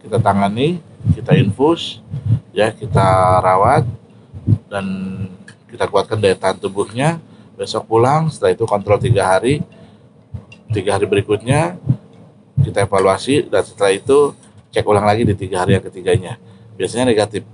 kita tangani, kita infus, ya kita rawat dan kita kuatkan daya tahan tubuhnya. Besok pulang, setelah itu kontrol tiga hari, tiga hari berikutnya kita evaluasi dan setelah itu cek ulang lagi di tiga hari yang ketiganya. Biasanya negatif.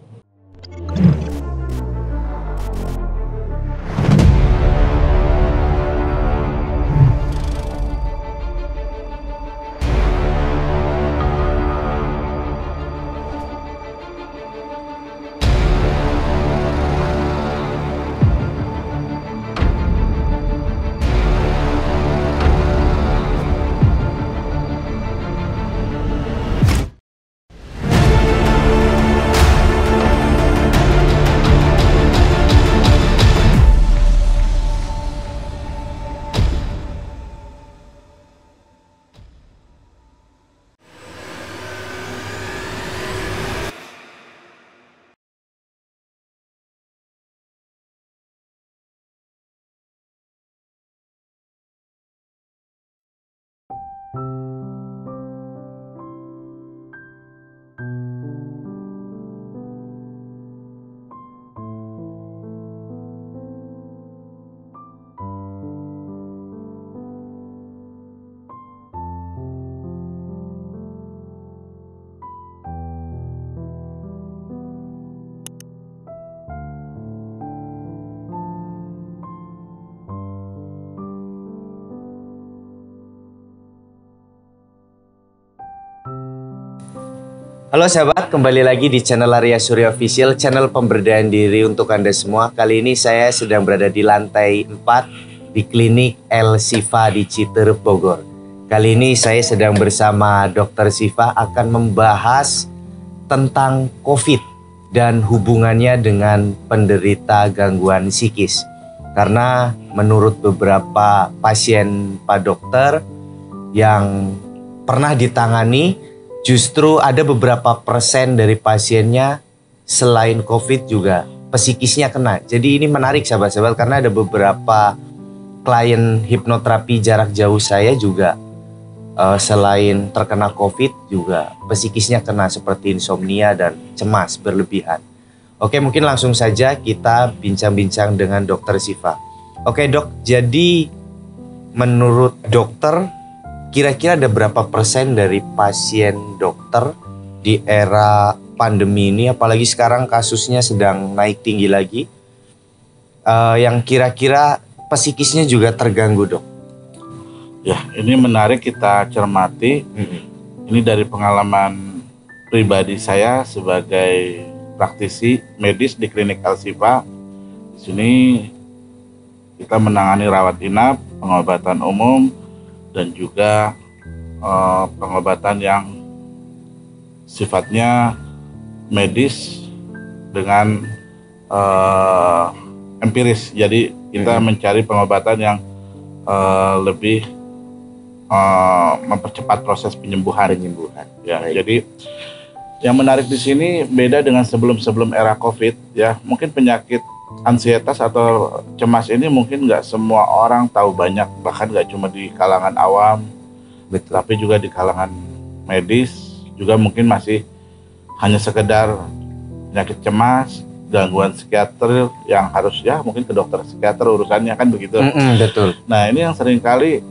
Halo sahabat, kembali lagi di channel Arya Surya Official, channel pemberdayaan diri untuk Anda semua. Kali ini saya sedang berada di lantai 4 di klinik El Sifa di Citerep, Bogor. Kali ini saya sedang bersama Dr. Sifa akan membahas tentang COVID dan hubungannya dengan penderita gangguan psikis. Karena menurut beberapa pasien Pak Dokter yang pernah ditangani justru ada beberapa persen dari pasiennya selain COVID juga psikisnya kena. Jadi ini menarik sahabat-sahabat karena ada beberapa klien hipnoterapi jarak jauh saya juga uh, selain terkena COVID juga psikisnya kena seperti insomnia dan cemas berlebihan. Oke mungkin langsung saja kita bincang-bincang dengan dokter Siva. Oke dok, jadi menurut dokter kira-kira ada berapa persen dari pasien dokter di era pandemi ini, apalagi sekarang kasusnya sedang naik tinggi lagi, uh, yang kira-kira psikisnya juga terganggu dok? Ya, ini menarik kita cermati. Mm-hmm. Ini dari pengalaman pribadi saya sebagai praktisi medis di klinik Alsifa. Di sini kita menangani rawat inap, pengobatan umum, dan juga uh, pengobatan yang sifatnya medis dengan uh, empiris. Jadi kita hmm. mencari pengobatan yang uh, lebih uh, mempercepat proses penyembuhan. Penyembuhan. Ya, Baik. jadi yang menarik di sini beda dengan sebelum-sebelum era COVID ya. Mungkin penyakit ansietas atau cemas ini mungkin nggak semua orang tahu banyak bahkan nggak cuma di kalangan awam Betul. tapi juga di kalangan medis juga mungkin masih hanya sekedar penyakit cemas gangguan psikiater yang harus ya mungkin ke dokter psikiater urusannya kan begitu? Mm -mm, betul. Nah ini yang sering kali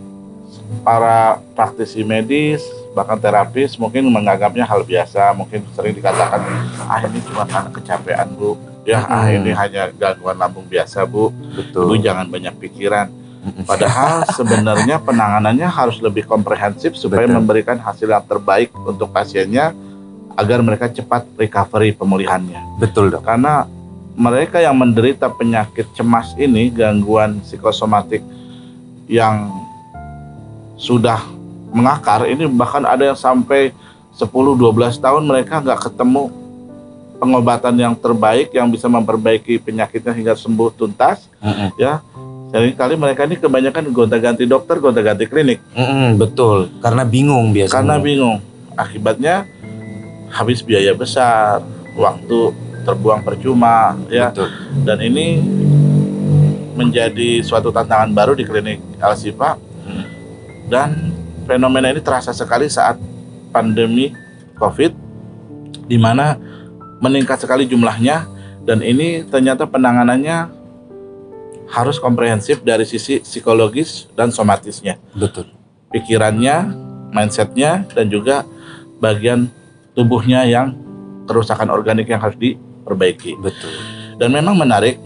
para praktisi medis bahkan terapis mungkin menganggapnya hal biasa mungkin sering dikatakan ah ini cuma karena kecapean bu ya hmm. ah ini hanya gangguan lambung biasa bu Betul. bu jangan banyak pikiran padahal sebenarnya penanganannya harus lebih komprehensif supaya Betul. memberikan hasil yang terbaik untuk pasiennya agar mereka cepat recovery pemulihannya betul dok karena mereka yang menderita penyakit cemas ini gangguan psikosomatik yang sudah mengakar ini bahkan ada yang sampai 10-12 tahun mereka nggak ketemu pengobatan yang terbaik yang bisa memperbaiki penyakitnya hingga sembuh tuntas uh -uh. ya jadi kali mereka ini kebanyakan gonta-ganti dokter, gonta-ganti klinik. Mm -hmm, betul, karena bingung biasanya. Karena bingung. Akibatnya habis biaya besar, waktu terbuang percuma, ya. Betul. Dan ini menjadi suatu tantangan baru di klinik Alsifa. Hmm. Dan fenomena ini terasa sekali saat pandemi COVID di mana meningkat sekali jumlahnya dan ini ternyata penanganannya harus komprehensif dari sisi psikologis dan somatisnya. Betul. Pikirannya, mindsetnya, dan juga bagian tubuhnya yang kerusakan organik yang harus diperbaiki. Betul. Dan memang menarik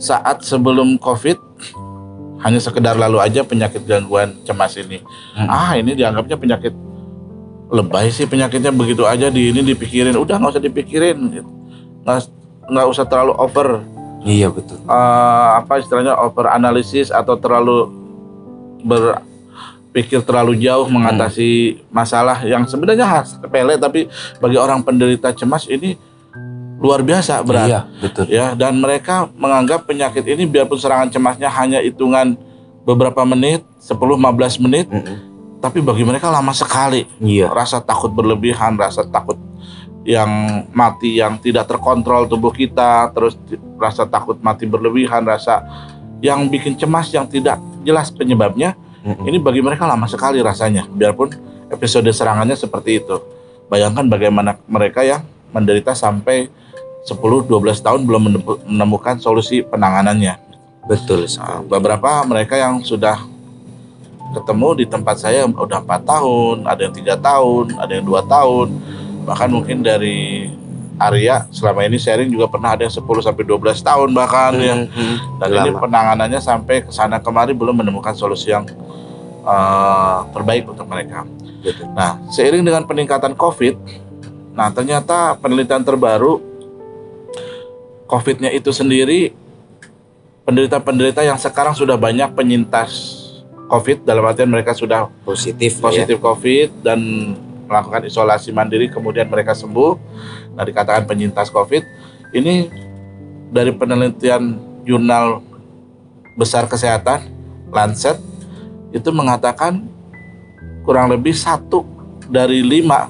saat sebelum COVID hanya sekedar lalu aja penyakit gangguan cemas ini. Hmm. Ah ini dianggapnya penyakit lebay sih penyakitnya begitu aja di ini dipikirin. Udah nggak usah dipikirin, gitu. nggak nggak usah terlalu over Iya betul. eh, apa istilahnya over analisis atau terlalu berpikir terlalu jauh mengatasi masalah yang sebenarnya khas sepele tapi bagi orang penderita cemas ini luar biasa berat Iya betul. ya dan mereka menganggap penyakit ini biarpun serangan cemasnya hanya hitungan beberapa menit 10-15 menit Mm-mm. Tapi bagi mereka lama sekali Iya. rasa takut berlebihan rasa takut yang mati yang tidak terkontrol tubuh kita terus rasa takut mati berlebihan rasa yang bikin cemas yang tidak jelas penyebabnya Mm-mm. ini bagi mereka lama sekali rasanya biarpun episode serangannya seperti itu bayangkan bagaimana mereka yang menderita sampai 10-12 tahun belum menemukan solusi penanganannya Betul. Nah, beberapa mereka yang sudah ketemu di tempat saya udah empat tahun, ada yang tiga tahun, ada yang dua tahun, bahkan mungkin dari Arya selama ini sharing juga pernah ada yang 10 sampai 12 tahun bahkan ya. Mm-mm. Dan ini Lama. penanganannya sampai ke sana kemari belum menemukan solusi yang eh, terbaik untuk mereka. Betul. Nah, seiring dengan peningkatan COVID, nah ternyata penelitian terbaru COVID-nya itu sendiri penderita-penderita yang sekarang sudah banyak penyintas COVID dalam artian mereka sudah Positif. ya. positif COVID dan melakukan isolasi mandiri kemudian mereka sembuh. Nah, dikatakan penyintas COVID ini dari penelitian jurnal besar kesehatan Lancet itu mengatakan kurang lebih satu dari lima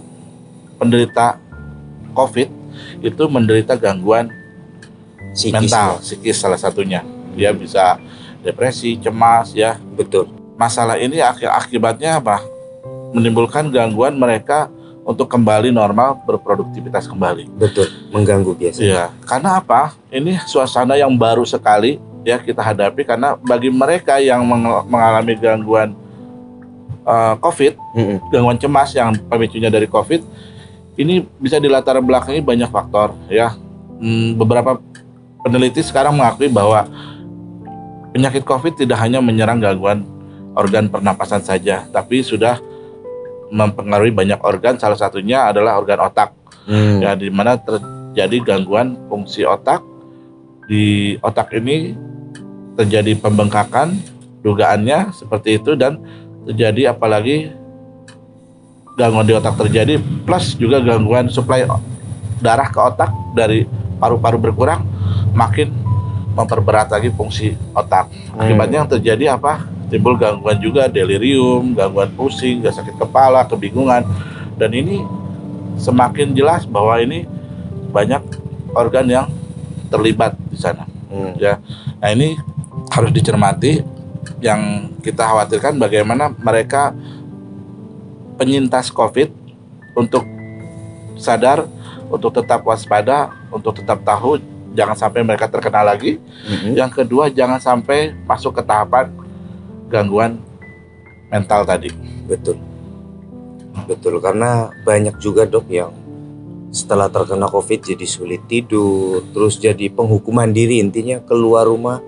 penderita COVID itu menderita gangguan Psikis, mental, ya. psikis salah satunya. Dia bisa depresi, cemas, ya. Betul. Masalah ini ak- akibatnya apa? Menimbulkan gangguan mereka untuk kembali normal, berproduktivitas kembali. Betul. Mengganggu biasa. Iya, karena apa? Ini suasana yang baru sekali ya kita hadapi karena bagi mereka yang meng- mengalami gangguan eh, COVID, Mm-mm. gangguan cemas yang pemicunya dari COVID, ini bisa dilatar belakangi banyak faktor ya. Hmm, beberapa peneliti sekarang mengakui bahwa penyakit COVID tidak hanya menyerang gangguan organ pernapasan saja, tapi sudah mempengaruhi banyak organ. Salah satunya adalah organ otak. Mm. ya di mana terjadi gangguan fungsi otak. Di otak ini terjadi pembengkakan dugaannya seperti itu dan terjadi apalagi gangguan di otak terjadi plus juga gangguan suplai darah ke otak dari paru-paru berkurang makin memperberat lagi fungsi otak. Akibatnya yang terjadi apa timbul gangguan juga delirium gangguan pusing gak sakit kepala kebingungan dan ini semakin jelas bahwa ini banyak organ yang terlibat di sana. Mm. Ya, nah ini harus dicermati. Yang kita khawatirkan bagaimana mereka penyintas COVID untuk sadar, untuk tetap waspada, untuk tetap tahu jangan sampai mereka terkena lagi. Mm-mm. Yang kedua jangan sampai masuk ke tahapan gangguan mental tadi. Betul. Betul karena banyak juga dok yang setelah terkena covid jadi sulit tidur, terus jadi penghukuman diri intinya keluar rumah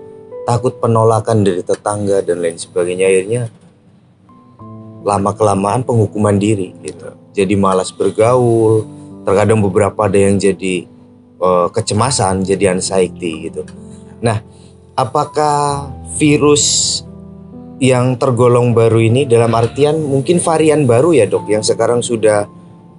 takut penolakan dari tetangga dan lain sebagainya akhirnya lama kelamaan penghukuman diri gitu. Jadi malas bergaul, terkadang beberapa ada yang jadi eh, kecemasan, jadi anxiety gitu. Nah, apakah virus yang tergolong baru ini dalam artian mungkin varian baru ya dok yang sekarang sudah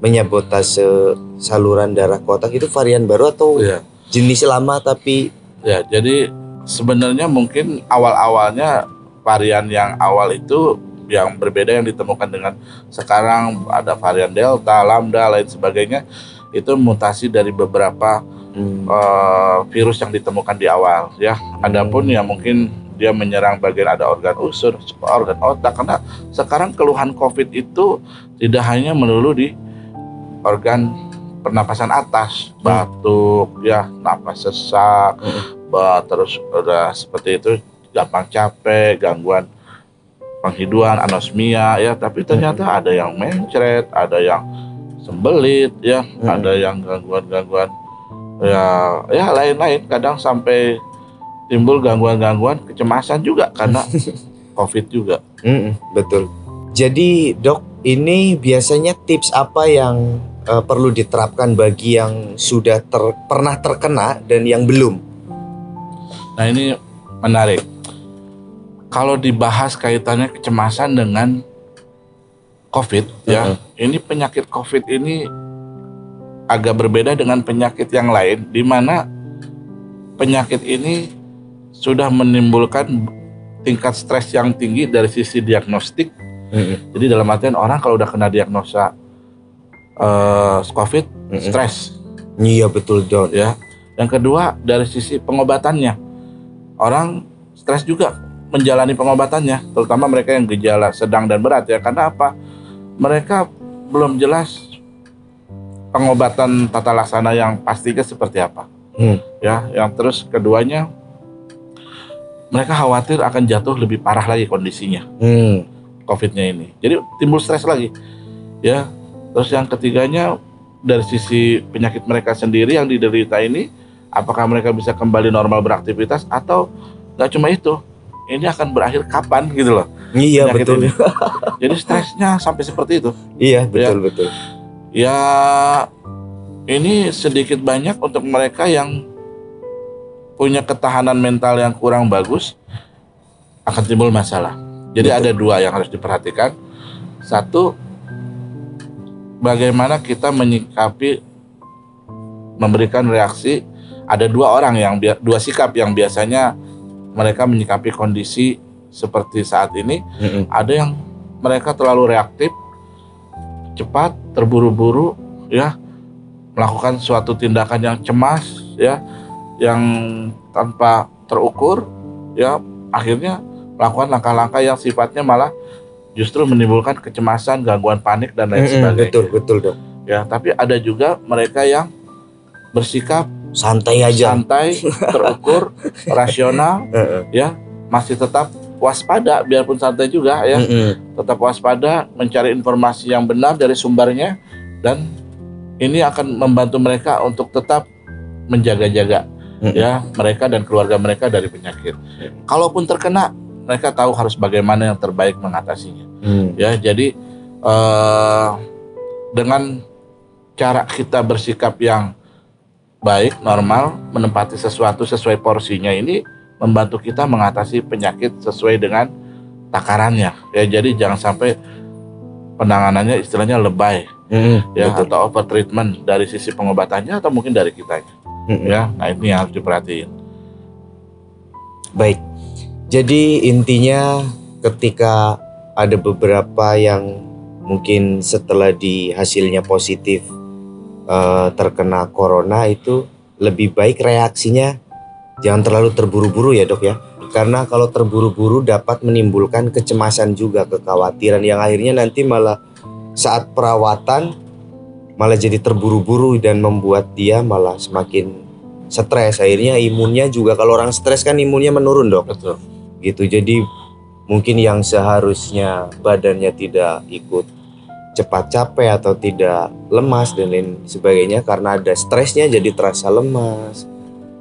menyabotase saluran darah kotak itu varian baru atau Ya. jenis lama tapi Ya, jadi sebenarnya mungkin awal-awalnya varian yang awal itu yang berbeda yang ditemukan dengan sekarang ada varian delta, lambda, lain sebagainya itu mutasi dari beberapa hmm, eh, virus yang ditemukan di awal ya. Adapun ya mungkin dia menyerang bagian ada organ usus, organ otak karena sekarang keluhan COVID itu tidak hanya melulu di organ pernapasan atas, batuk, ya, napas sesak, ba- terus udah seperti itu gampang capek, gangguan penghidupan, anosmia, ya. Tapi ternyata ada yang mencret, ada yang sembelit, ya, Hmm. ada yang gangguan-gangguan, ya, ya lain-lain. Kadang sampai timbul gangguan-gangguan kecemasan juga karena COVID juga. Mm-mm, betul. Jadi dok, ini biasanya tips apa yang eh, perlu diterapkan bagi yang sudah ter- pernah terkena dan yang belum? Nah ini menarik. Kalau dibahas kaitannya kecemasan dengan COVID, ya, ini penyakit COVID ini agak berbeda dengan penyakit yang lain, di mana penyakit ini sudah menimbulkan tingkat stres yang tinggi dari sisi diagnostik. Mm-mm, Jadi dalam artian orang kalau udah kena diagnosa eh, COVID, mm-mm. stres, Iya betul dok. ya. Yang kedua dari sisi pengobatannya, orang stres juga menjalani pengobatannya, terutama mereka yang gejala sedang dan berat ya. Karena apa? Mereka belum jelas pengobatan tata laksana yang pastinya seperti apa. Hmm. Ya, yang terus keduanya mereka khawatir akan jatuh lebih parah lagi kondisinya. Hmm. COVID-nya ini. Jadi timbul stres lagi. Ya. Terus yang ketiganya dari sisi penyakit mereka sendiri yang diderita ini, apakah mereka bisa kembali normal beraktivitas atau nggak cuma itu? Ini akan berakhir kapan gitu loh. Iya penyakit betul. ini. Jadi stresnya sampai seperti itu. Iya betul betul. Ya ini sedikit banyak untuk mereka yang punya ketahanan mental yang kurang bagus akan timbul masalah. Jadi Betul. ada dua yang harus diperhatikan. Satu, bagaimana kita menyikapi memberikan reaksi. Ada dua orang yang dua sikap yang biasanya mereka menyikapi kondisi seperti saat ini Mm-mm. ada yang mereka terlalu reaktif, cepat, terburu-buru, ya, melakukan suatu tindakan yang cemas, ya, yang tanpa terukur, ya, akhirnya melakukan langkah-langkah yang sifatnya malah justru menimbulkan kecemasan, gangguan panik dan lain Mm-mm, sebagainya. betul betul dok. Ya, tapi ada juga mereka yang bersikap Santai aja. santai, terukur, rasional, ya, masih tetap waspada biarpun santai juga ya Mm-mm. tetap waspada, mencari informasi yang benar dari sumbernya, dan ini akan membantu mereka untuk tetap menjaga-jaga Mm-mm. ya mereka dan keluarga mereka dari penyakit. Kalaupun terkena, mereka tahu harus bagaimana yang terbaik mengatasinya. Mm. Ya, jadi eh, dengan cara kita bersikap yang baik, normal, menempati sesuatu sesuai porsinya ini membantu kita mengatasi penyakit sesuai dengan takarannya. Ya, jadi jangan sampai penanganannya istilahnya lebay Mm-mm, ya betul. atau over treatment dari sisi pengobatannya atau mungkin dari kitanya. Mm-mm. Ya, nah ini yang harus diperhatiin. Baik. Jadi intinya ketika ada beberapa yang mungkin setelah di hasilnya positif eh, terkena corona itu lebih baik reaksinya jangan terlalu terburu-buru ya dok ya. Karena kalau terburu-buru dapat menimbulkan kecemasan juga, kekhawatiran yang akhirnya nanti malah saat perawatan malah jadi terburu-buru dan membuat dia malah semakin stres. Akhirnya imunnya juga kalau orang stres kan imunnya menurun dok Betul. gitu jadi mungkin yang seharusnya badannya tidak ikut cepat capek atau tidak lemas dan lain sebagainya karena ada stresnya jadi terasa lemas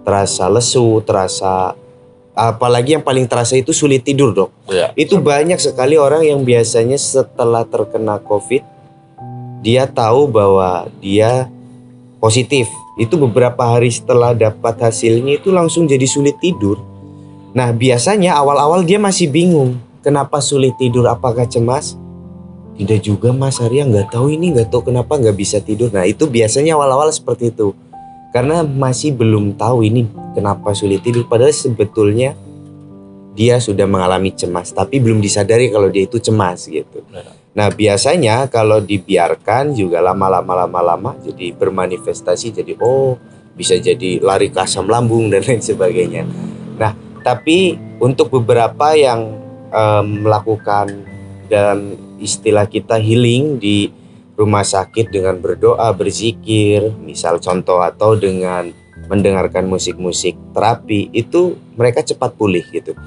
terasa lesu terasa apalagi yang paling terasa itu sulit tidur dok Ya. itu banyak sekali orang yang biasanya setelah terkena covid dia tahu bahwa dia positif. Itu beberapa hari setelah dapat hasilnya itu langsung jadi sulit tidur. Nah biasanya awal-awal dia masih bingung Kenapa sulit tidur apakah cemas? Tidak juga mas Arya nggak tahu ini nggak tahu kenapa nggak bisa tidur. Nah itu biasanya awal-awal seperti itu. Karena masih belum tahu ini kenapa sulit tidur Padahal sebetulnya dia sudah mengalami cemas Tapi belum disadari kalau dia itu cemas gitu. Ya. Nah biasanya kalau dibiarkan juga lama-lama lama-lama jadi bermanifestasi jadi oh bisa jadi lari ke asam lambung dan lain sebagainya. Nah tapi untuk beberapa yang em, melakukan dalam istilah kita healing di rumah sakit dengan berdoa, berzikir, misal contoh atau dengan mendengarkan musik-musik terapi itu mereka cepat pulih gitu.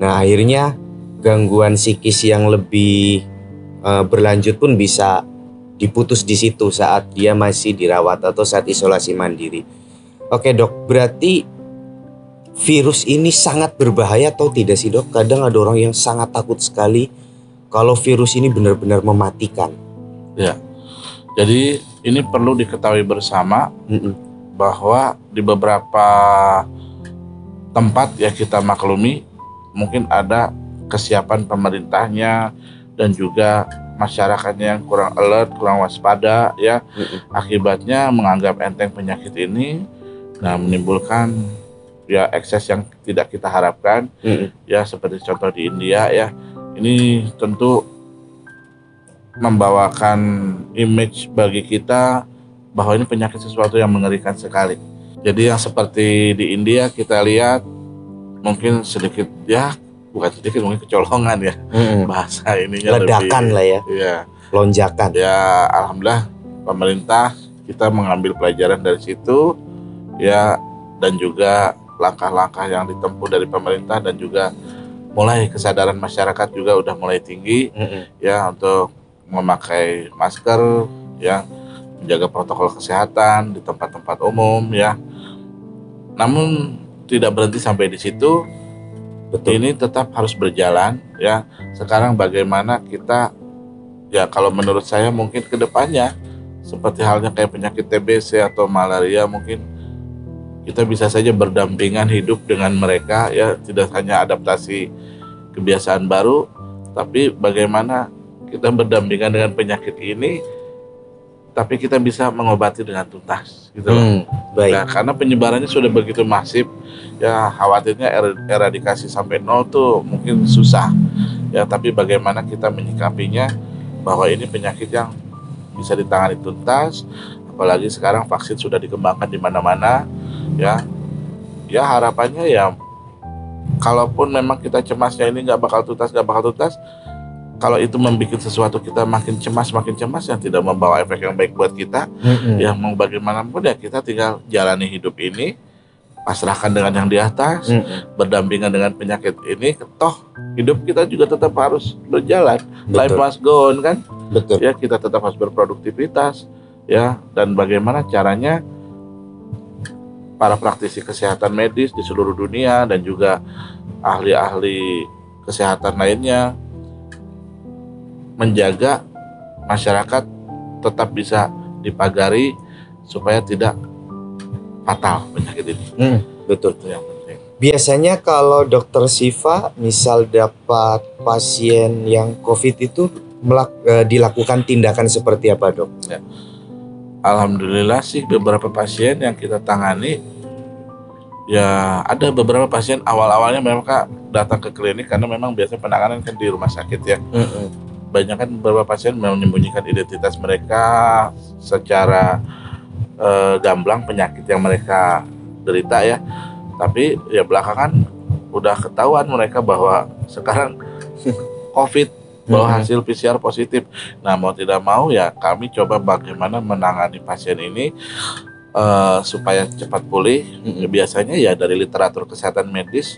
Nah, akhirnya gangguan psikis yang lebih uh, berlanjut pun bisa diputus di situ saat dia masih dirawat atau saat isolasi mandiri. Oke, Dok. Berarti virus ini sangat berbahaya atau tidak sih, Dok? Kadang ada orang yang sangat takut sekali kalau virus ini benar-benar mematikan. Ya. Jadi ini perlu diketahui bersama mm -mm. bahwa di beberapa tempat ya kita maklumi mungkin ada kesiapan pemerintahnya dan juga masyarakatnya yang kurang alert, kurang waspada ya. Akibatnya menganggap enteng penyakit ini nah menimbulkan ya ekses yang tidak kita harapkan ya seperti contoh di India ya. Ini tentu membawakan image bagi kita bahwa ini penyakit sesuatu yang mengerikan sekali. Jadi yang seperti di India kita lihat mungkin sedikit ya bukan sedikit mungkin kecolongan ya hmm. bahasa ininya ledakan lebih, lah ya. Ya. Lonjakan. Ya alhamdulillah pemerintah kita mengambil pelajaran dari situ ya dan juga langkah-langkah yang ditempuh dari pemerintah dan juga mulai kesadaran masyarakat juga udah mulai tinggi mm -hmm. ya untuk memakai masker ya menjaga protokol kesehatan di tempat-tempat umum ya namun tidak berhenti sampai di situ Betul. ini tetap harus berjalan ya sekarang bagaimana kita ya kalau menurut saya mungkin ke depannya seperti halnya kayak penyakit TBC atau malaria mungkin kita bisa saja berdampingan hidup dengan mereka ya tidak hanya adaptasi kebiasaan baru tapi bagaimana kita berdampingan dengan penyakit ini tapi kita bisa mengobati dengan tuntas gitu loh. Hmm, baik. Nah, karena penyebarannya sudah begitu masif ya khawatirnya er eradikasi sampai nol tuh mungkin susah. Ya, tapi bagaimana kita menyikapinya bahwa ini penyakit yang bisa ditangani tuntas apalagi sekarang vaksin sudah dikembangkan di mana-mana ya. Ya harapannya ya kalaupun memang kita cemasnya ini nggak bakal tuntas nggak bakal tuntas kalau itu membuat sesuatu kita makin cemas makin cemas yang tidak membawa efek yang baik buat kita mm-hmm. ya mau bagaimanapun ya kita tinggal jalani hidup ini pasrahkan dengan yang di atas mm-hmm. berdampingan dengan penyakit ini toh hidup kita juga tetap harus berjalan Betul. life must go on kan Betul. ya kita tetap harus berproduktivitas ya dan bagaimana caranya para praktisi kesehatan medis di seluruh dunia dan juga ahli-ahli kesehatan lainnya menjaga masyarakat tetap bisa dipagari supaya tidak fatal penyakit ini. Hmm, betul. Itu yang penting. Biasanya kalau dokter Siva misal dapat pasien yang COVID itu melak, e, dilakukan tindakan seperti apa dok? Ya. Alhamdulillah sih beberapa pasien yang kita tangani ya ada beberapa pasien awal-awalnya memang datang ke klinik karena memang biasa penanganan kan di rumah sakit ya. Mm -hmm banyak kan beberapa pasien menyembunyikan identitas mereka secara uh, gamblang penyakit yang mereka derita ya. Tapi ya belakangan udah ketahuan mereka bahwa sekarang COVID bahwa mm-hmm. hasil PCR positif. Nah mau tidak mau ya kami coba bagaimana menangani pasien ini uh, supaya cepat pulih. Mm-hmm. Biasanya ya dari literatur kesehatan medis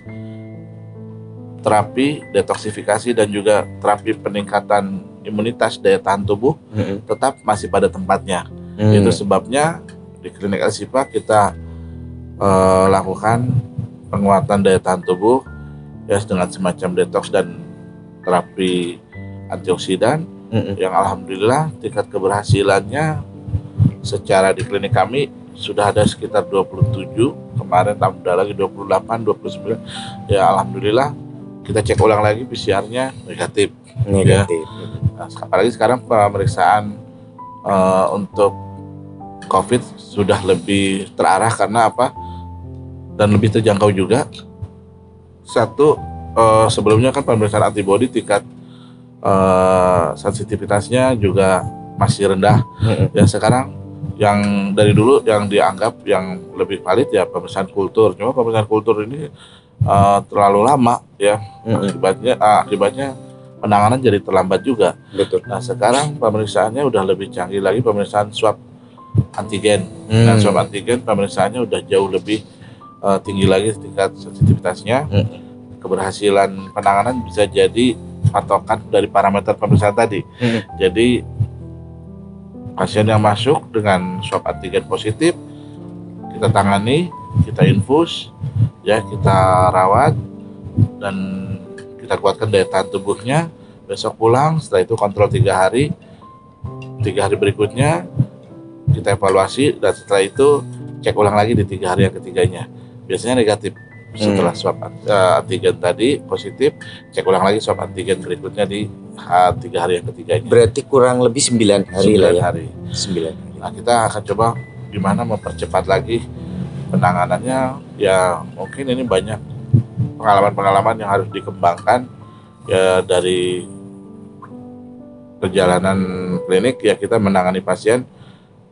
terapi detoksifikasi dan juga terapi peningkatan imunitas daya tahan tubuh hmm. tetap masih pada tempatnya. Hmm. Itu sebabnya di klinik Alsifa kita uh, lakukan penguatan daya tahan tubuh ya dengan semacam detox dan terapi antioksidan hmm. yang alhamdulillah tingkat keberhasilannya secara di klinik kami sudah ada sekitar 27 kemarin tambah lagi 28 29 ya alhamdulillah kita cek ulang lagi PCR-nya negatif. Negatif. Ya. Nah, apalagi sekarang pemeriksaan uh, untuk COVID sudah lebih terarah karena apa? Dan lebih terjangkau juga. Satu uh, sebelumnya kan pemeriksaan antibodi tingkat uh, sensitivitasnya juga masih rendah. Ya sekarang yang dari dulu yang dianggap yang lebih valid ya pemeriksaan kultur. Cuma pemeriksaan kultur ini uh, terlalu lama ya mm-hmm. akibatnya uh, akibatnya penanganan jadi terlambat juga. Betul. Nah sekarang pemeriksaannya udah lebih canggih lagi pemeriksaan swab antigen. Hmm. Dan swab antigen pemeriksaannya udah jauh lebih uh, tinggi lagi tingkat sensitivitasnya. Hmm. Keberhasilan penanganan bisa jadi patokan dari parameter pemeriksaan tadi. Hmm. Jadi pasien yang masuk dengan swab antigen positif kita tangani, kita infus, ya kita rawat dan kita kuatkan daya tahan tubuhnya. Besok pulang, setelah itu kontrol tiga hari, tiga hari berikutnya kita evaluasi dan setelah itu cek ulang lagi di tiga hari yang ketiganya. Biasanya negatif setelah swab uh, antigen tadi positif, cek ulang lagi swab antigen berikutnya di uh, tiga hari yang ketiganya. Berarti kurang lebih 9 hari lah Sembilan ya. hari. 9 hari. Nah kita akan coba gimana mempercepat lagi penanganannya. Ya mungkin ini banyak pengalaman-pengalaman yang harus dikembangkan ya dari perjalanan klinik ya kita menangani pasien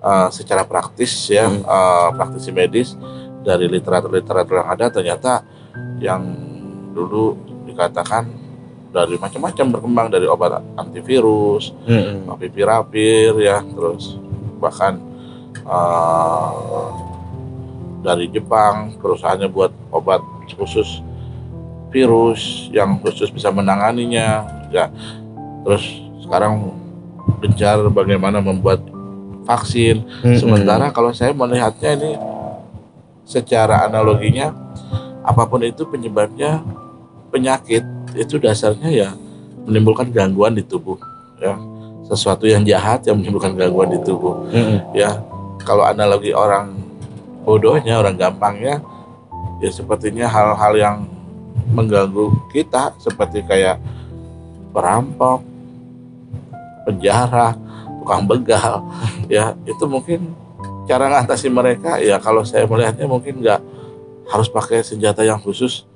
uh, secara praktis ya Hmm. uh, praktisi medis dari literatur-literatur yang ada ternyata yang dulu dikatakan dari macam-macam berkembang dari obat antivirus, Hmm. Favipiravir ya terus bahkan uh, dari Jepang perusahaannya buat obat khusus virus yang khusus bisa menanganinya ya terus sekarang gencar bagaimana membuat vaksin Hmm. sementara kalau saya melihatnya ini secara analoginya apa pun itu penyebabnya penyakit itu dasarnya ya menimbulkan gangguan di tubuh ya sesuatu yang jahat yang menimbulkan gangguan di tubuh Hmm. ya kalau analogi orang bodohnya orang gampangnya. Ya sepertinya hal-hal yang mengganggu kita seperti kayak perampok penjara tukang begal ya itu mungkin cara ngatasi mereka. Ya kalau saya melihatnya mungkin nggak harus pakai senjata yang khusus.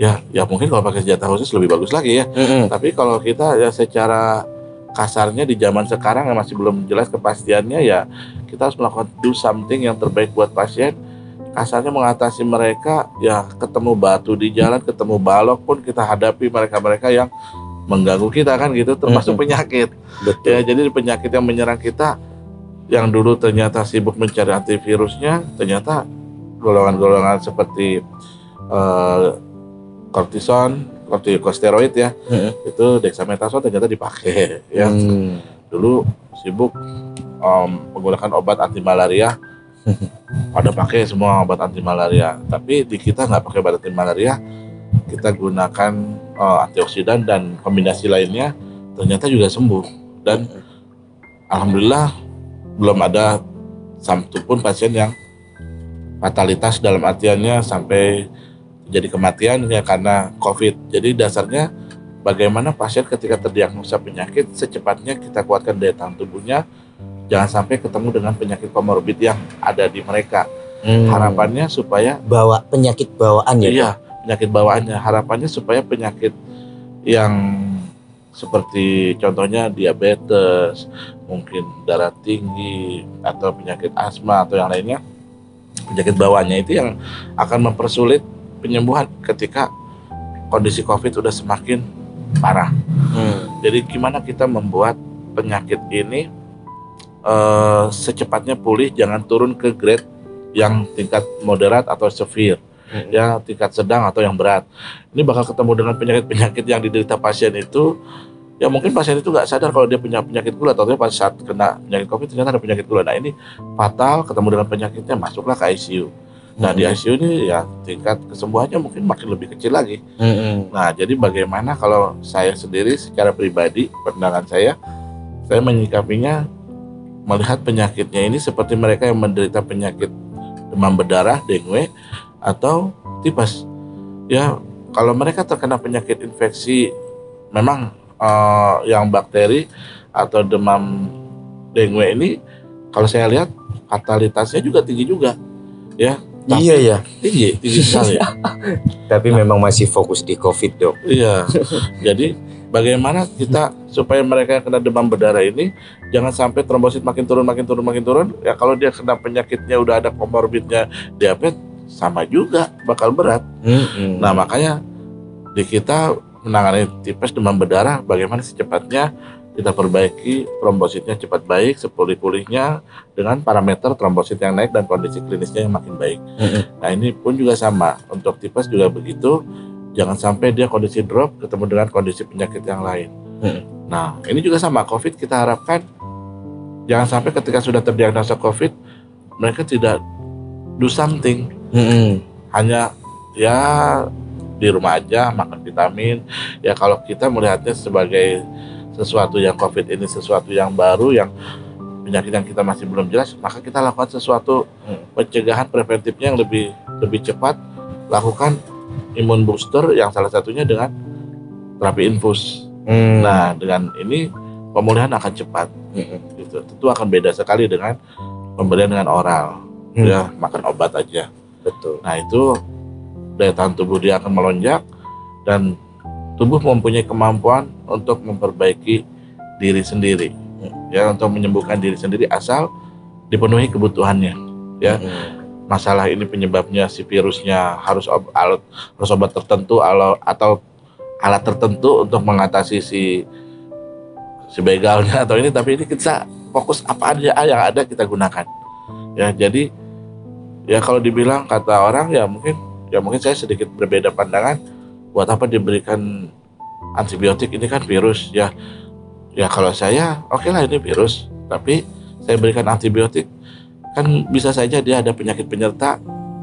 Ya ya mungkin kalau pakai senjata khusus lebih bagus lagi ya. Hmm. tapi kalau kita ya secara kasarnya di zaman sekarang yang masih belum jelas kepastiannya ya kita harus melakukan do something yang terbaik buat pasien. Kasarnya mengatasi mereka ya ketemu batu di jalan, ketemu balok pun kita hadapi mereka-mereka yang mengganggu kita kan gitu termasuk penyakit. Betul. Ya jadi penyakit yang menyerang kita yang dulu ternyata sibuk mencari antivirusnya ternyata golongan-golongan seperti eh, kortison, kortikosteroid ya Hmm. itu dexamethasone ternyata dipakai ya. Hmm. dulu sibuk em, menggunakan obat anti malaria. Pada pakai semua obat anti malaria. Tapi di kita nggak pakai obat anti malaria. Kita gunakan eh, antioksidan dan kombinasi lainnya ternyata juga sembuh. Dan alhamdulillah belum ada satu pun pasien yang fatalitas dalam artiannya sampai jadi kematian ya karena COVID. Jadi dasarnya bagaimana pasien ketika terdiagnosa penyakit secepatnya kita kuatkan daya tahan tubuhnya jangan sampai ketemu dengan penyakit komorbid yang ada di mereka. Hmm. Harapannya supaya bawa penyakit bawaan ya. Iya penyakit bawaannya harapannya supaya penyakit yang seperti contohnya diabetes, mungkin darah tinggi atau penyakit asma atau yang lainnya penyakit bawaannya itu yang akan mempersulit penyembuhan ketika kondisi COVID sudah semakin parah. Hmm. Jadi gimana kita membuat penyakit ini eh, secepatnya pulih, jangan turun ke grade yang tingkat moderat atau severe, Hmm. ya tingkat sedang atau yang berat. Ini bakal ketemu dengan penyakit-penyakit yang diderita pasien itu. Ya mungkin pasien itu nggak sadar kalau dia punya penyakit gula, atau pas saat kena penyakit COVID ternyata ada penyakit gula. Nah ini fatal, ketemu dengan penyakitnya masuklah ke ICU. Nah di. ICU ini ya tingkat kesembuhannya mungkin makin lebih kecil lagi. Hmm. Nah, jadi bagaimana kalau saya sendiri secara pribadi, pandangan saya, saya menyikapinya melihat penyakitnya ini seperti mereka yang menderita penyakit demam berdarah, dengue, atau tipes. Ya, kalau mereka terkena penyakit infeksi, memang eh, yang bakteri atau demam dengue ini, kalau saya lihat fatalitasnya juga tinggi juga, ya. Tapi- Iya ya. Tinggi, tinggi sekali. Tapi memang masih fokus di COVID dok. Iya. Jadi bagaimana kita supaya mereka yang kena demam berdarah ini jangan sampai trombosit makin turun makin turun makin turun. Ya kalau dia kena penyakitnya udah ada komorbidnya diabetes sama juga bakal berat. Hmm. Nah, makanya di kita menangani tipes demam berdarah bagaimana secepatnya kita perbaiki trombositnya cepat baik sepulih-pulihnya dengan parameter trombosit yang naik dan kondisi klinisnya yang makin baik. Nah ini pun juga sama. Untuk tipes juga begitu. Jangan sampai dia kondisi drop ketemu dengan kondisi penyakit yang lain. Nah ini juga sama. COVID kita harapkan jangan sampai ketika sudah terdiagnosa COVID mereka tidak do something. Hanya ya di rumah aja makan vitamin. Ya kalau kita melihatnya sebagai sesuatu yang covid ini sesuatu yang baru yang penyakit yang kita masih belum jelas maka kita lakukan sesuatu pencegahan preventifnya yang lebih lebih cepat. Lakukan imun booster yang salah satunya dengan terapi infus. Hmm. nah dengan ini pemulihan akan cepat. Gitu. Tentu akan beda sekali dengan pemberian dengan oral. Hmm. ya makan obat aja. Betul. Nah itu daya tahan tubuh dia akan melonjak dan tubuh mempunyai kemampuan untuk memperbaiki diri sendiri, ya untuk menyembuhkan diri sendiri asal dipenuhi kebutuhannya. Ya Hmm. masalah ini penyebabnya si virusnya harus ob- alat harus obat tertentu alo- atau alat tertentu untuk mengatasi si si begalnya atau ini tapi ini kita fokus apa aja yang ada kita gunakan ya jadi ya kalau dibilang kata orang ya mungkin ya mungkin saya sedikit berbeda pandangan buat apa diberikan antibiotik? Ini kan virus ya. Ya kalau saya oke lah ini virus. Tapi saya berikan antibiotik. Kan bisa saja dia ada penyakit penyerta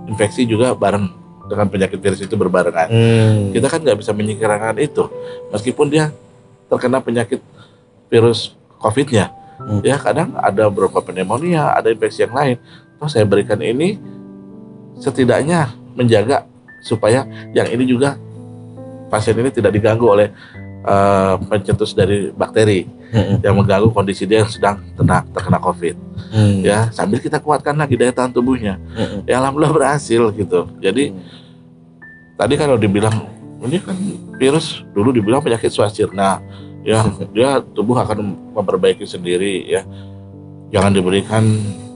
infeksi juga bareng dengan penyakit virus itu berbarengan. Hmm. kita kan nggak bisa menyingkirkan itu meskipun dia terkena penyakit virus COVID-nya. Hmm. ya kadang ada beberapa pneumonia ada infeksi yang lain. Toh saya berikan ini setidaknya menjaga supaya yang ini juga pasien ini tidak diganggu oleh eh, pencetus dari bakteri Hmm. yang mengganggu kondisi dia yang sedang terkena, terkena COVID. Hmm. ya sambil kita kuatkan lagi daya tahan tubuhnya. Hmm. ya alhamdulillah berhasil gitu. Jadi tadi kalau dibilang ini kan virus dulu dibilang penyakit swastir nah ya dia tubuh akan memperbaiki sendiri ya. Jangan diberikan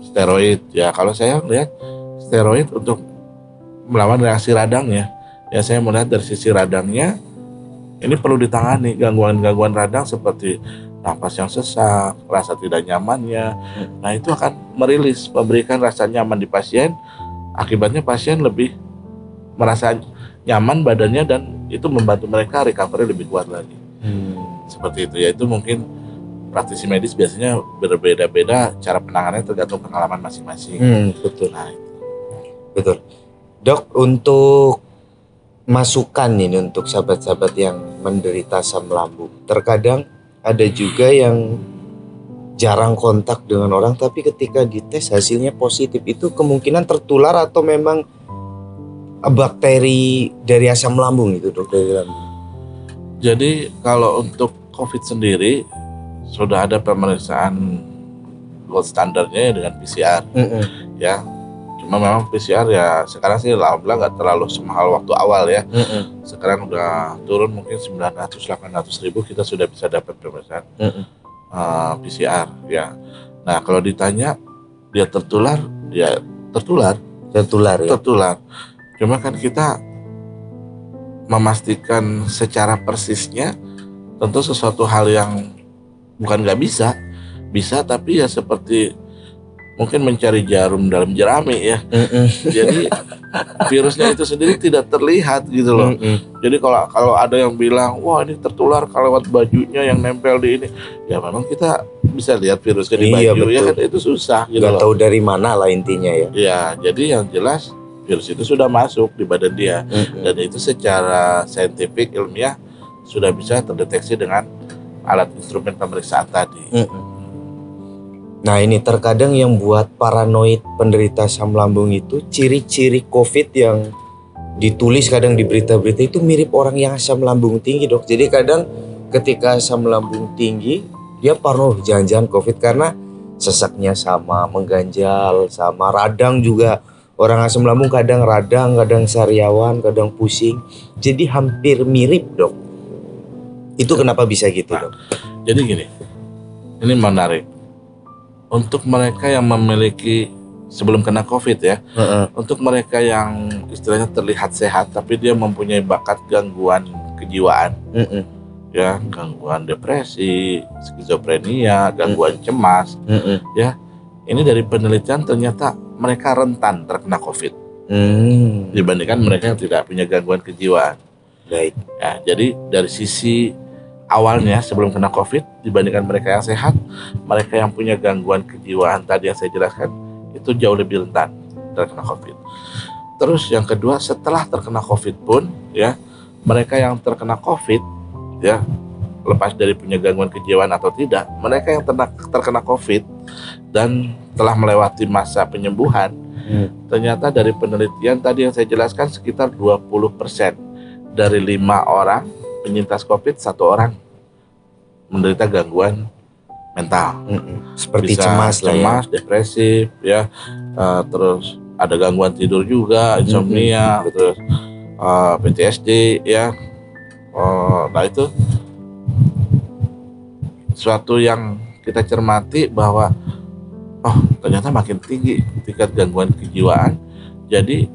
steroid. Ya kalau saya melihat steroid untuk melawan reaksi radangnya ya saya melihat dari sisi radangnya ini perlu ditangani gangguan-gangguan radang seperti nafas yang sesak, rasa tidak nyamannya. Nah, itu akan merilis, memberikan rasa nyaman di pasien. Akibatnya pasien lebih merasa nyaman badannya dan itu membantu mereka recovery lebih kuat lagi. Hmm. Seperti itu ya itu mungkin praktisi medis biasanya berbeda-beda cara penanganannya tergantung pengalaman masing-masing. Hmm, betul. Nah, Betul. Dok, untuk masukan ini untuk sahabat-sahabat yang menderita asam lambung. Terkadang ada juga yang jarang kontak dengan orang tapi ketika dites hasilnya positif itu kemungkinan tertular atau memang bakteri dari asam lambung itu dok dari lambung. Jadi kalau untuk COVID sendiri sudah ada pemeriksaan gold standarnya ya dengan PCR Mm-mm. ya. Memang PCR ya sekarang sih alhamdulillah nggak terlalu semahal waktu awal ya. Mm-mm. Sekarang udah turun mungkin 900-800 ribu kita sudah bisa dapat pemeriksaan Mm-mm. eh, PCR ya. Nah kalau ditanya dia tertular ya tertular Tertular ya. tertular. Cuma kan kita memastikan secara persisnya tentu sesuatu hal yang bukan nggak bisa, bisa tapi ya seperti mungkin mencari jarum dalam jerami ya. Mm-mm. Jadi virusnya itu sendiri tidak terlihat gitu loh. Mm-mm. Jadi kalau kalau ada yang bilang wah ini tertular kalau lewat bajunya yang nempel di ini, ya memang kita bisa lihat virusnya di Iya, baju ya betul. kan itu susah gitu loh. tahu dari mana lah intinya ya. Ya, jadi yang jelas virus itu sudah masuk di badan dia Mm-mm. dan itu secara saintifik ilmiah sudah bisa terdeteksi dengan alat instrumen pemeriksaan tadi. Mm-mm. Nah ini terkadang yang buat paranoid penderita asam lambung itu ciri-ciri COVID yang ditulis kadang di berita-berita itu mirip orang yang asam lambung tinggi dok. Jadi kadang ketika asam lambung tinggi dia parno jangan-jangan COVID karena sesaknya sama, mengganjal sama, radang juga orang asam lambung kadang radang, kadang sariawan, kadang pusing. Jadi hampir mirip dok. Itu kenapa bisa gitu dok? Jadi gini, ini menarik. Untuk mereka yang memiliki sebelum kena COVID ya, untuk mereka yang istilahnya terlihat sehat tapi dia mempunyai bakat gangguan kejiwaan Mm-mm. ya gangguan depresi skizofrenia gangguan cemas Mm-mm. ini dari penelitian ternyata mereka rentan terkena covid Hmm. dibandingkan mereka yang tidak punya gangguan kejiwaan Baik. ya jadi dari sisi awalnya sebelum kena covid dibandingkan mereka yang sehat mereka yang punya gangguan kejiwaan tadi yang saya jelaskan itu jauh lebih rentan terkena covid terus yang kedua setelah terkena covid pun ya mereka yang terkena covid ya lepas dari punya gangguan kejiwaan atau tidak mereka yang terkena, terkena covid dan telah melewati masa penyembuhan Hmm. ternyata dari penelitian tadi yang saya jelaskan sekitar 20% dari lima orang penyintas COVID satu orang menderita gangguan mental. Seperti bisa cemas lah ya. cemas, depresif ya. Eh, terus ada gangguan tidur juga insomnia Mm-mm, terus eh, PTSD ya. Eh, nah itu suatu yang kita cermati bahwa oh ternyata makin tinggi tingkat gangguan kejiwaan. Jadi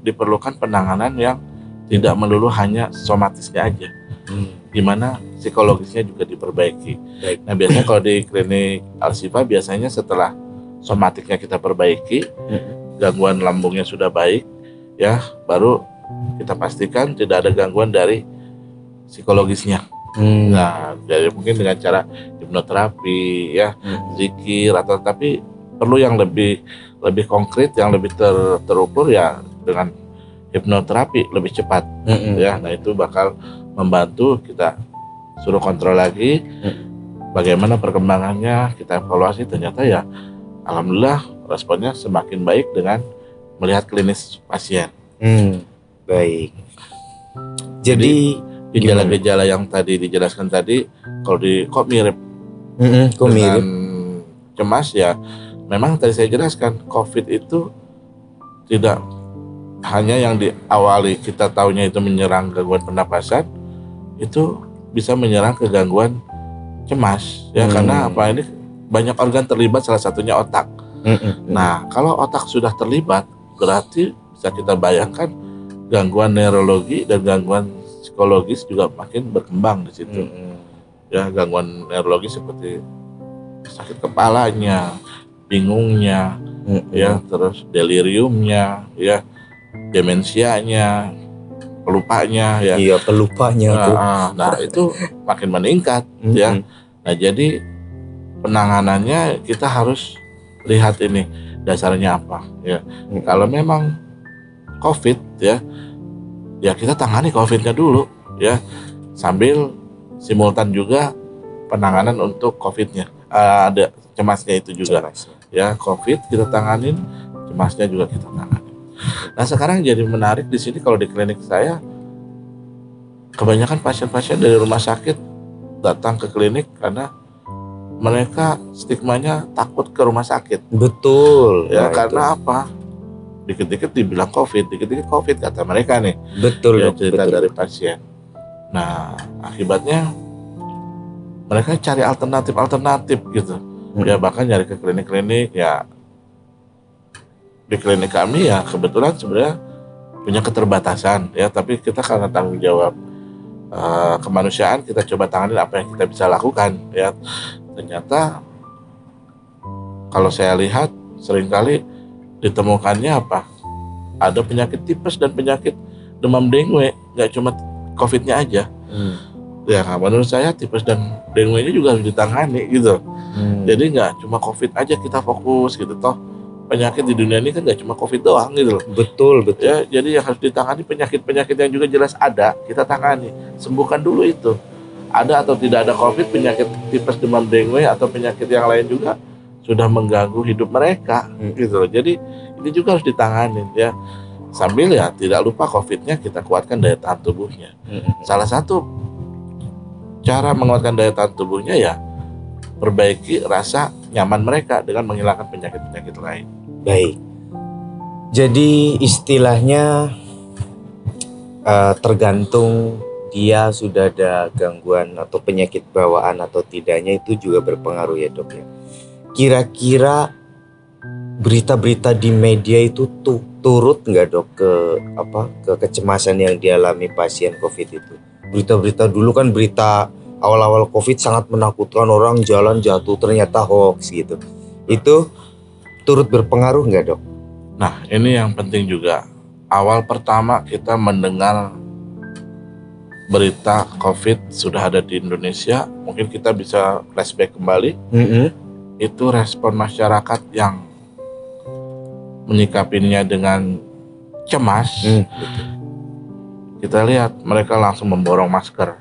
diperlukan penanganan yang tidak melulu hanya somatisnya aja Hmm. gimana psikologisnya juga diperbaiki. Baik. Nah biasanya kalau di klinik Alsifa biasanya setelah somatiknya kita perbaiki, Mm-mm. gangguan lambungnya sudah baik, ya baru kita pastikan tidak ada gangguan dari psikologisnya. Hmm. Nah jadi mungkin dengan cara hipnoterapi, ya Hmm. zikir atau tapi perlu yang lebih lebih konkret, yang lebih ter- terukur ya dengan hipnoterapi lebih cepat Mm-mm. ya nah itu bakal membantu kita suruh kontrol lagi Hmm. bagaimana perkembangannya kita evaluasi ternyata ya alhamdulillah responnya semakin baik dengan melihat klinis pasien Hmm. Baik. Jadi, gejala-gejala yang tadi dijelaskan tadi kalau di kok mirip Mm-mm, kok dengan mirip? cemas ya memang tadi saya jelaskan covid itu tidak hanya yang diawali kita tahunya itu menyerang gangguan pernapasan itu bisa menyerang ke gangguan cemas ya Hmm. karena apa ini banyak organ terlibat salah satunya otak Mm-mm. nah kalau otak sudah terlibat berarti bisa kita bayangkan gangguan neurologi dan gangguan psikologis juga makin berkembang di situ Mm-mm. ya gangguan neurologi seperti sakit kepalanya, bingungnya, Mm-mm. ya terus deliriumnya, ya demensianya, pelupanya, ya. Iya, pelupanya Nah, tuh. ah, nah, itu makin meningkat, ya. Nah jadi penanganannya kita harus lihat ini dasarnya apa, ya. Kalau memang COVID, ya, ya kita tangani COVID-nya dulu, ya, sambil simultan juga penanganan untuk COVID-nya. Ah, ada cemasnya itu juga Cemas. ya COVID kita tanganin cemasnya juga kita tanganin. Nah sekarang jadi menarik di sini kalau di klinik saya kebanyakan pasien-pasien dari rumah sakit datang ke klinik karena mereka stigmanya takut ke rumah sakit Betul. ya Nah, karena apa? Dikit-dikit dibilang COVID, dikit-dikit COVID kata mereka nih itu. betul, ya cerita betul. dari pasien. Nah akibatnya mereka cari alternatif-alternatif gitu. Hmm. Ya bahkan nyari ke klinik-klinik ya di klinik kami ya kebetulan sebenarnya punya keterbatasan ya. Tapi kita karena tanggung jawab eh, kemanusiaan kita coba tanganin apa yang kita bisa lakukan ya. Ternyata kalau saya lihat sering kali ditemukannya apa? Ada penyakit tipes dan penyakit demam dengue nggak cuma covidnya aja. Hmm. ya menurut saya tipes dan dengue ini juga harus ditangani gitu. Hmm. jadi nggak cuma covid aja kita fokus gitu toh penyakit di dunia ini kan nggak cuma covid doang gitu loh. Betul, betul. ya jadi yang harus ditangani penyakit-penyakit yang juga jelas ada kita tangani. Sembuhkan dulu itu. Ada atau tidak ada covid penyakit tipes demam dengue atau penyakit yang lain juga sudah mengganggu hidup mereka Hmm. gitu loh. Jadi ini juga harus ditangani ya. Sambil ya tidak lupa covidnya kita kuatkan daya tahan tubuhnya. Hmm. salah satu cara menguatkan daya tahan tubuhnya ya perbaiki rasa nyaman mereka dengan menghilangkan penyakit-penyakit lain Baik. Jadi istilahnya eh, tergantung dia sudah ada gangguan atau penyakit bawaan atau tidaknya itu juga berpengaruh ya dok ya. Kira-kira berita-berita di media itu tuh turut nggak dok ke apa ke kecemasan yang dialami pasien COVID itu? berita-berita dulu kan berita awal-awal covid sangat menakutkan orang jalan jatuh ternyata hoax gitu itu turut berpengaruh nggak dok? Nah ini yang penting juga awal pertama kita mendengar berita COVID sudah ada di Indonesia, mungkin kita bisa flashback kembali. Mm -hmm. Itu respon masyarakat yang menyikapinya dengan cemas. Mm. Kita lihat mereka langsung memborong masker,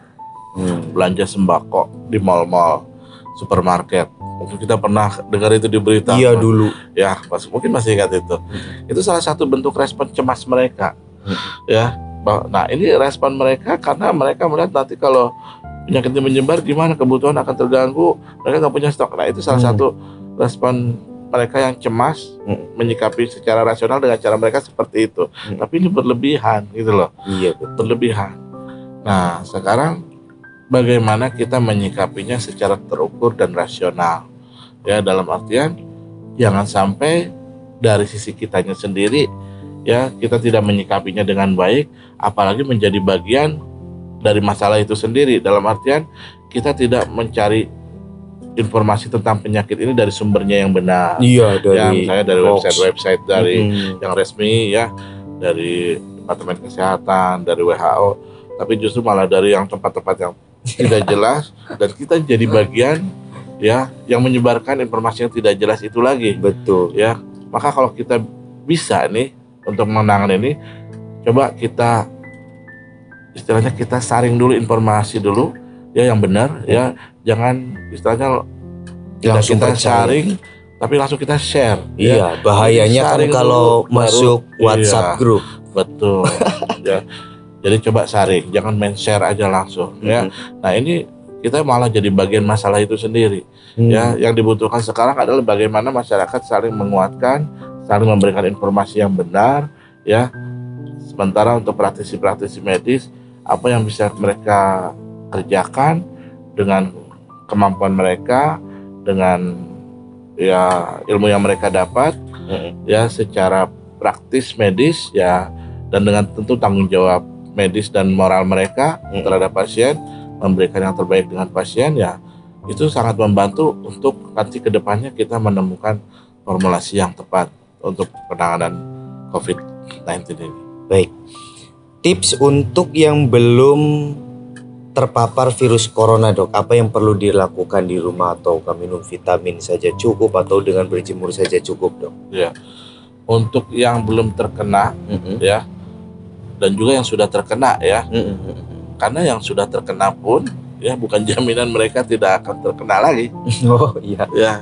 mm. belanja sembako di mal-mal, supermarket. Mungkin kita pernah dengar itu di berita. Iya dulu. Ya, pas, mungkin masih ingat itu. Mm. Itu salah satu bentuk respon cemas mereka. Mm. Ya, Nah ini respon mereka karena mereka melihat nanti kalau penyakit ini menyebar gimana kebutuhan akan terganggu mereka nggak punya stok. Nah itu salah hmm. satu respon mereka yang cemas hmm. menyikapi secara rasional dengan cara mereka seperti itu. Hmm. Tapi ini berlebihan gitu loh. Iya berlebihan. Nah sekarang bagaimana kita menyikapinya secara terukur dan rasional ya dalam artian jangan sampai dari sisi kitanya sendiri ya kita tidak menyikapinya dengan baik apalagi menjadi bagian dari masalah itu sendiri dalam artian kita tidak mencari informasi tentang penyakit ini dari sumbernya yang benar. Iya dari yang saya dari website-website dari hmm. yang resmi ya dari Departemen Kesehatan dari WHO tapi justru malah dari yang tempat-tempat yang tidak jelas dan kita jadi bagian ya yang menyebarkan informasi yang tidak jelas itu lagi. Betul. Ya maka kalau kita bisa nih untuk menangani ini coba kita istilahnya kita saring dulu informasi dulu ya yang benar ya jangan istilahnya kita, kita saring tapi langsung kita share ya. iya ya. bahayanya kan kalau dulu, masuk baru, WhatsApp iya, grup betul ya jadi coba saring jangan main share aja langsung ya. hmm. ya nah ini kita malah jadi bagian masalah itu sendiri hmm. ya yang dibutuhkan sekarang adalah bagaimana masyarakat saling menguatkan saling memberikan informasi yang benar ya sementara untuk praktisi-praktisi medis apa yang bisa mereka kerjakan dengan kemampuan mereka dengan ya ilmu yang mereka dapat hmm. ya secara praktis medis ya dan dengan tentu tanggung jawab medis dan moral mereka hmm. terhadap pasien memberikan yang terbaik dengan pasien ya itu sangat membantu untuk nanti ke depannya kita menemukan formulasi yang tepat untuk penanganan COVID-19 ini. Baik. Tips untuk yang belum terpapar virus corona dok, apa yang perlu dilakukan di rumah atau minum vitamin saja cukup atau dengan berjemur saja cukup dok? Ya, untuk yang belum terkena mm -hmm. ya, dan juga yang sudah terkena ya, karena yang sudah terkena pun ya bukan jaminan mereka tidak akan terkena lagi. Oh iya. Ya,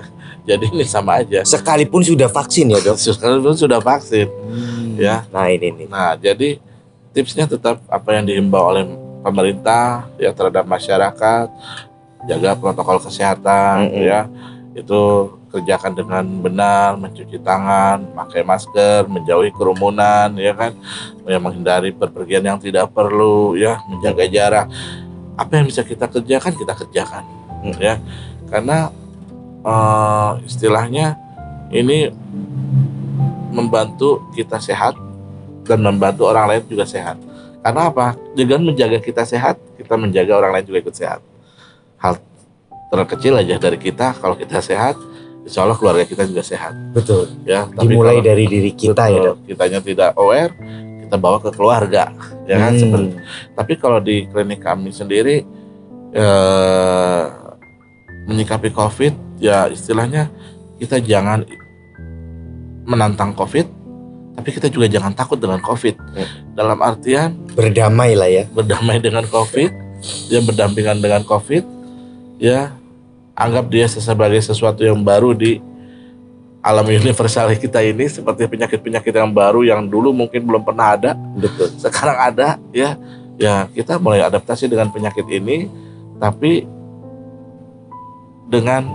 jadi ini sama aja. Sekalipun sudah vaksin ya dok. Sekalipun sudah vaksin, hmm. ya. Nah ini nih. Nah jadi tipsnya tetap apa yang dihimbau oleh pemerintah ya terhadap masyarakat, jaga protokol kesehatan, -hmm. ya. Itu kerjakan dengan benar, mencuci tangan, pakai masker, menjauhi kerumunan, ya kan, yang menghindari perpergian yang tidak perlu, ya, menjaga jarak. Apa yang bisa kita kerjakan kita kerjakan, ya, karena uh, istilahnya ini membantu kita sehat dan membantu orang lain juga sehat. Karena apa? Dengan menjaga kita sehat, kita menjaga orang lain juga ikut sehat. Hal terkecil aja dari kita, kalau kita sehat, insya Allah keluarga kita juga sehat. Betul. Ya. Tapi Dimulai kalau, dari diri kita ya, betul, ya dok. Kitanya tidak aware, kita bawa ke keluarga, ya kan? Hmm. Seperti. Tapi kalau di klinik kami sendiri, eh, menyikapi COVID ya istilahnya kita jangan menantang COVID tapi kita juga jangan takut dengan COVID hmm. dalam artian berdamai lah ya berdamai dengan COVID ya berdampingan dengan COVID ya anggap dia sebagai sesuatu yang baru di alam universal kita ini seperti penyakit-penyakit yang baru yang dulu mungkin belum pernah ada betul. sekarang ada ya. Ya kita mulai adaptasi dengan penyakit ini tapi dengan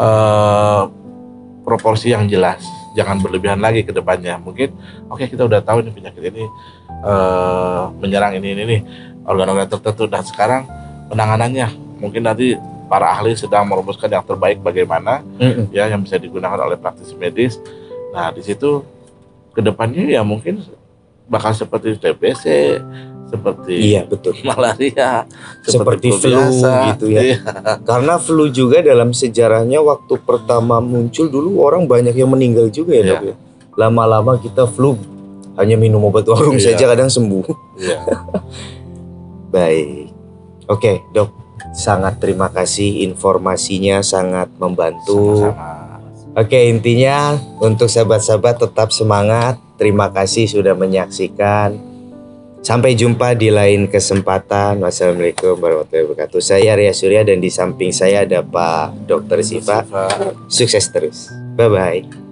uh, proporsi yang jelas. Jangan berlebihan lagi ke depannya. Mungkin oke okay, kita udah tahu nih penyakit ini uh, menyerang ini ini nih organ-organ tertentu. Dan sekarang penanganannya mungkin nanti para ahli sedang merumuskan yang terbaik bagaimana mm -hmm. ya yang bisa digunakan oleh praktisi medis nah di situ ke depannya ya mungkin bakal seperti TBC seperti Iya betul. malaria, Seperti flu gitu ya. Iya. Karena flu juga dalam sejarahnya waktu pertama muncul dulu orang banyak yang meninggal juga ya Iya. dok ya. Lama-lama kita flu hanya minum obat warung Iya. saja kadang sembuh. Iya. Baik. Oke dok, sangat terima kasih informasinya sangat membantu. Sama-sama. Oke intinya untuk sahabat-sahabat tetap semangat. Terima kasih sudah menyaksikan. Sampai jumpa di lain kesempatan. Wassalamualaikum warahmatullahi wabarakatuh. Saya Arya Surya dan di samping saya ada Pak Dr. Siva. Siva. Sukses terus. Bye bye.